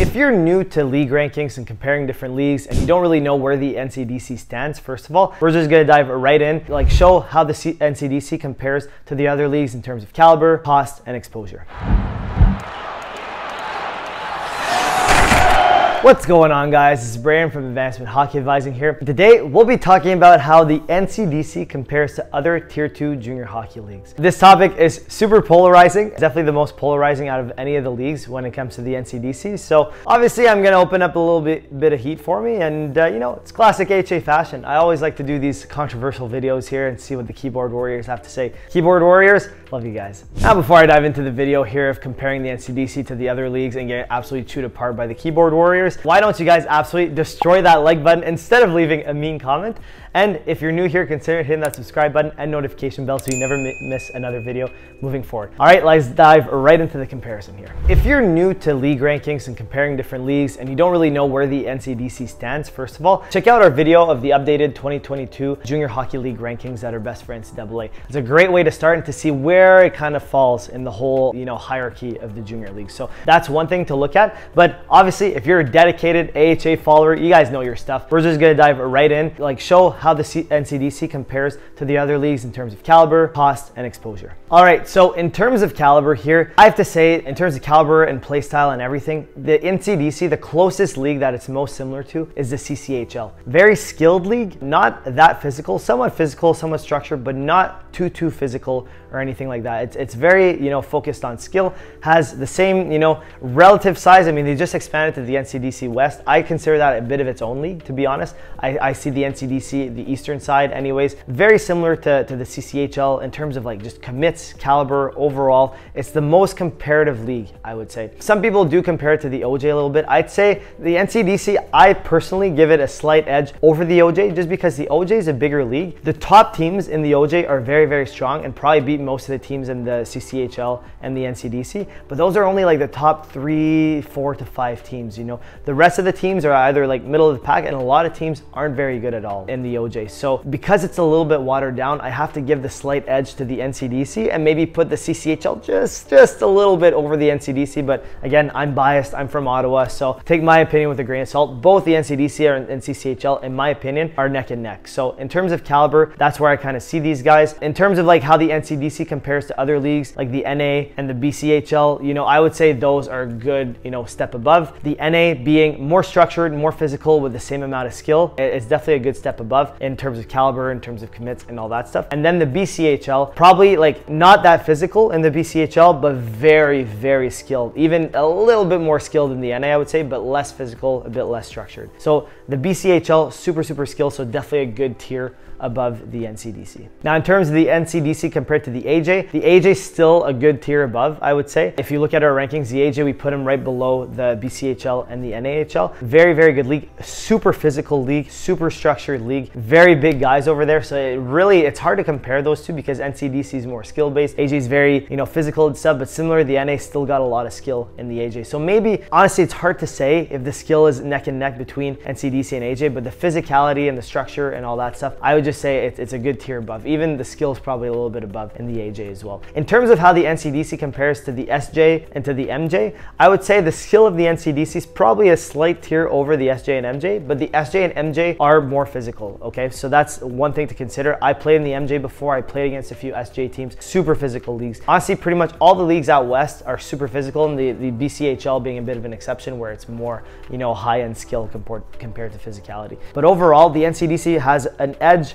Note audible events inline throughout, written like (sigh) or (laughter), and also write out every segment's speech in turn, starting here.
If you're new to league rankings and comparing different leagues and you don't really know where the NCDC stands, first of all, we're just gonna dive right in, like show how the NCDC compares to the other leagues in terms of caliber, cost, and exposure. What's going on guys? This is Brian from Advancement Hockey Advising here. Today we'll be talking about how the NCDC compares to other tier 2 junior hockey leagues. This topic is super polarizing, it's definitely the most polarizing out of any of the leagues when it comes to the NCDC. So obviously I'm going to open up a little bit, bit of heat for me and uh, you know, it's classic HA fashion. I always like to do these controversial videos here and see what the keyboard warriors have to say. Keyboard warriors, love you guys. Now before I dive into the video here of comparing the NCDC to the other leagues and get absolutely chewed apart by the keyboard warriors, why don't you guys absolutely destroy that like button instead of leaving a mean comment? And if you're new here, consider hitting that subscribe button and notification bell so you never miss another video moving forward. All right, let's dive right into the comparison here. If you're new to league rankings and comparing different leagues and you don't really know where the NCDC stands, first of all, check out our video of the updated 2022 Junior Hockey League rankings that are best for NCAA. It's a great way to start and to see where it kind of falls in the whole, you know, hierarchy of the junior league. So that's one thing to look at. But obviously, if you're a dedicated AHA follower, you guys know your stuff. We're just gonna dive right in, like show how the NCDC compares to the other leagues in terms of caliber, cost, and exposure. All right, so in terms of caliber here, I have to say, in terms of caliber and playstyle and everything, the NCDC, the closest league that it's most similar to is the CCHL. Very skilled league, not that physical, somewhat physical, somewhat structured, but not too, too physical or anything like that. It's, it's very, you know, focused on skill, has the same, you know, relative size. I mean, they just expanded to the NCDC West. I consider that a bit of its own league, to be honest. I, I see the NCDC, the Eastern side anyways, very similar to, to the CCHL in terms of like just commits, caliber, overall. It's the most comparative league, I would say. Some people do compare it to the OJ a little bit. I'd say the NCDC, I personally give it a slight edge over the OJ just because the OJ is a bigger league. The top teams in the OJ are very, very strong and probably beat most of the teams in the CCHL and the NCDC, but those are only like the top three, four to five teams, you know. The rest of the teams are either like middle of the pack and a lot of teams aren't very good at all in the OJ. So because it's a little bit watered down, I have to give the slight edge to the NCDC and maybe put the CCHL just, just a little bit over the NCDC. But again, I'm biased, I'm from Ottawa, so take my opinion with a grain of salt. Both the NCDC and CCHL, in my opinion, are neck and neck. So in terms of caliber, that's where I kind of see these guys. In terms of like how the NCDC compares to other leagues, like the NA and the BCHL, you know, I would say those are good, you know, step above. The NA being more structured, more physical with the same amount of skill, it's definitely a good step above in terms of caliber, in terms of commits and all that stuff. And then the BCHL, probably like not that physical in the BCHL, but very, very skilled. Even a little bit more skilled in the NA, I would say, but less physical, a bit less structured. So the BCHL, super, super skilled, so definitely a good tier above the NCDC. Now, in terms of the NCDC compared to the AJ, the AJ is still a good tier above, I would say. If you look at our rankings, the AJ, we put him right below the BCHL and the NAHL. Very, very good league, super physical league, super structured league, very big guys over there. So it really, it's hard to compare those two because NCDC is more skill-based. AJ is very, you know, physical and stuff, but similar, the NA still got a lot of skill in the AJ. So maybe, honestly, it's hard to say if the skill is neck and neck between NCDC and AJ, but the physicality and the structure and all that stuff, I would just just say it's, it's a good tier above. Even the skill's probably a little bit above in the AJ as well. In terms of how the NCDC compares to the SJ and to the MJ, I would say the skill of the NCDC is probably a slight tier over the SJ and MJ, but the SJ and MJ are more physical, okay? So that's one thing to consider. I played in the MJ before. I played against a few SJ teams, super physical leagues. Honestly, pretty much all the leagues out west are super physical, and the, the BCHL being a bit of an exception where it's more, you know, high-end skill compared, compared to physicality. But overall, the NCDC has an edge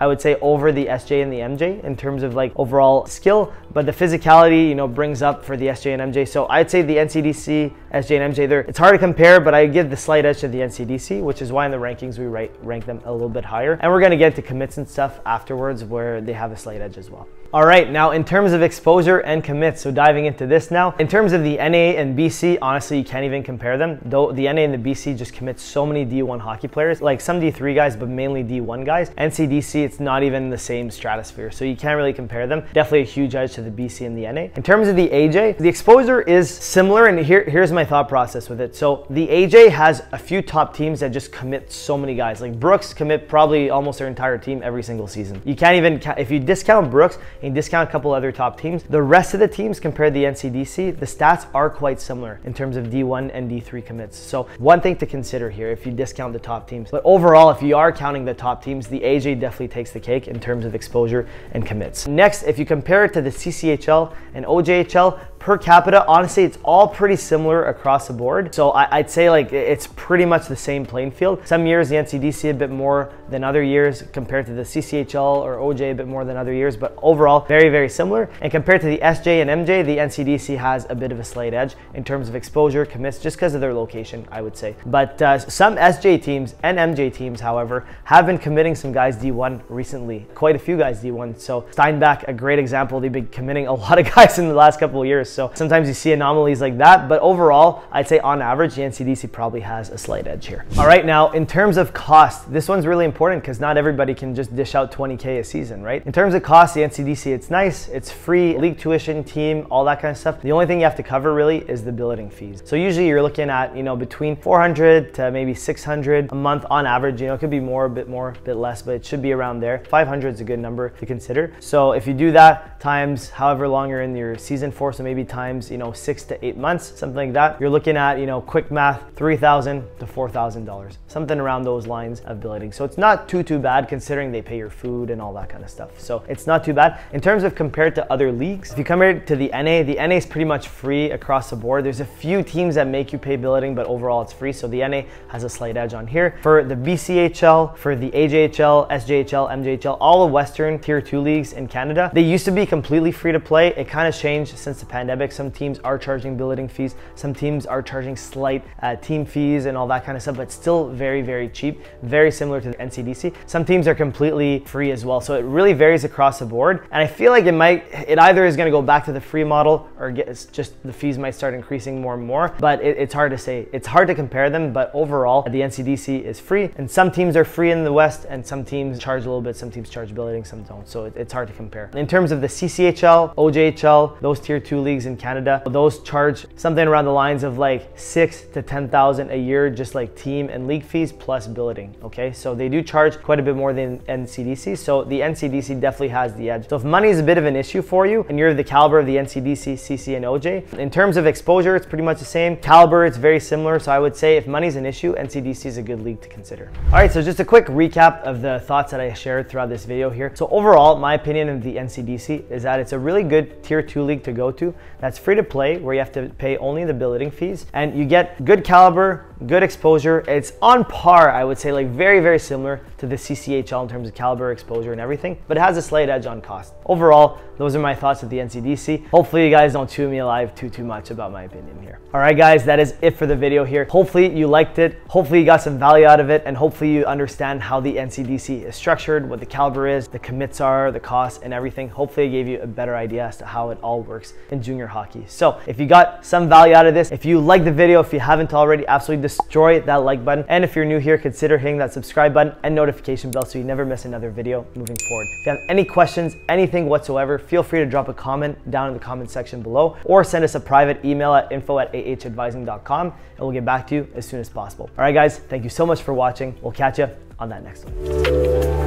I would say over the SJ and the MJ in terms of like overall skill, but the physicality, you know, brings up for the SJ and MJ. So I'd say the NCDC, SJ and MJ, there it's hard to compare, but I give the slight edge to the NCDC, which is why in the rankings we rank, rank them a little bit higher. And we're gonna get to commits and stuff afterwards where they have a slight edge as well. All right, now in terms of exposure and commits, so diving into this now, in terms of the NA and BC, honestly, you can't even compare them. Though the NA and the BC just commit so many D1 hockey players, like some D3 guys, but mainly D1 guys. NCDC, it's not even the same stratosphere. So you can't really compare them. Definitely a huge edge to the BC and the NA. In terms of the AJ, the exposure is similar. And here, here's my thought process with it. So the AJ has a few top teams that just commit so many guys. Like Brooks commit probably almost their entire team every single season. You can't even, if you discount Brooks and discount a couple other top teams, the rest of the teams compared to the NCDC, the stats are quite similar in terms of D1 and D3 commits. So one thing to consider here if you discount the top teams. But overall, if you are counting the top teams, the AJ definitely takes the cake in terms of exposure and commits. Next, if you compare it to the CCHL and OJHL, per capita, honestly, it's all pretty similar across the board. So I, would say like it's pretty much the same playing field. Some years the NCDC a bit more than other years compared to the CCHL or OJ a bit more than other years, but overall very, very similar. And compared to the SJ and MJ, the NCDC has a bit of a slight edge in terms of exposure, commits, just because of their location, I would say. But uh, some SJ teams and MJ teams, however, have been committing some guys D1 recently, quite a few guys D1. So Steinbach, a great example, they've been committing a lot of (laughs) guys in the last couple of years. So sometimes you see anomalies like that, but overall, I'd say on average, the NCDC probably has a slight edge here. All right, now in terms of cost, this one's really important because not everybody can just dish out 20K a season, right? In terms of cost, the NCDC, it's nice, it's free, league tuition, team, all that kind of stuff. The only thing you have to cover really is the billeting fees. So usually you're looking at, you know, between 400 to maybe 600 a month on average. You know, it could be more, a bit more, a bit less, but it should be around there. 500 is a good number to consider. So if you do that times however long you're in your season for, so maybe maybe times, you know, six to eight months, something like that, you're looking at, you know, quick math, 3000 to $4,000, something around those lines of billeting. So it's not too, too bad considering they pay your food and all that kind of stuff. So it's not too bad. In terms of compared to other leagues, if you compare it to the NA, the NA is pretty much free across the board. There's a few teams that make you pay billeting, but overall it's free. So the NA has a slight edge on here. For the BCHL, for the AJHL, SJHL, MJHL, all the Western tier two leagues in Canada, they used to be completely free to play. It kind of changed since the pandemic pandemic. Some teams are charging billeting fees. Some teams are charging slight uh, team fees and all that kind of stuff, but still very, very cheap, very similar to the NCDC. Some teams are completely free as well. So it really varies across the board. And I feel like it might, it either is gonna go back to the free model or get, just the fees might start increasing more and more, but it, it's hard to say. It's hard to compare them, but overall the NCDC is free and some teams are free in the West and some teams charge a little bit, some teams charge billeting, some don't. So it, it's hard to compare. In terms of the CCHL, OJHL, those tier two leagues, leagues in Canada. Those charge something around the lines of like six to 10,000 a year, just like team and league fees plus billeting. Okay, so they do charge quite a bit more than NCDC. So the NCDC definitely has the edge. So if money is a bit of an issue for you and you're the caliber of the NCDC, CC, and OJ, in terms of exposure, it's pretty much the same. Caliber, it's very similar. So I would say if money's an issue, NCDC is a good league to consider. All right, so just a quick recap of the thoughts that I shared throughout this video here. So overall, my opinion of the NCDC is that it's a really good tier two league to go to that's free to play where you have to pay only the billeting fees and you get good caliber, good exposure. It's on par, I would say, like very, very similar to the CCHL in terms of caliber, exposure, and everything, but it has a slight edge on cost. Overall, those are my thoughts of the NCDC. Hopefully you guys don't chew me alive too, too much about my opinion here. All right, guys, that is it for the video here. Hopefully you liked it. Hopefully you got some value out of it, and hopefully you understand how the NCDC is structured, what the caliber is, the commits are, the costs, and everything. Hopefully I gave you a better idea as to how it all works in junior hockey. So if you got some value out of this, if you like the video, if you haven't already, absolutely destroy that like button. And if you're new here, consider hitting that subscribe button and notification bell so you never miss another video moving forward. If you have any questions, anything whatsoever, feel free to drop a comment down in the comment section below or send us a private email at info at ahadvising.com and we'll get back to you as soon as possible. All right, guys, thank you so much for watching. We'll catch you on that next one.